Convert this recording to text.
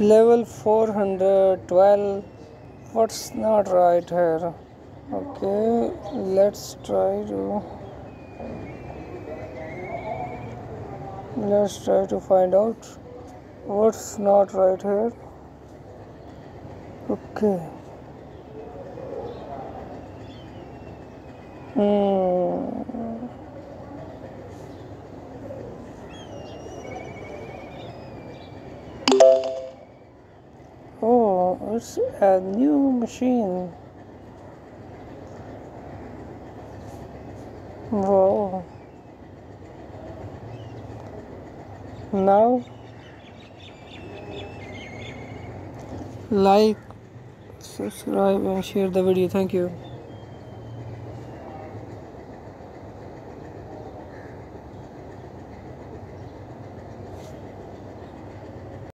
level 412 what's not right here? Okay let's try to let's try to find out what's not right here. Okay. Hmm it's a new machine. Wow now like subscribe and share the video. Thank you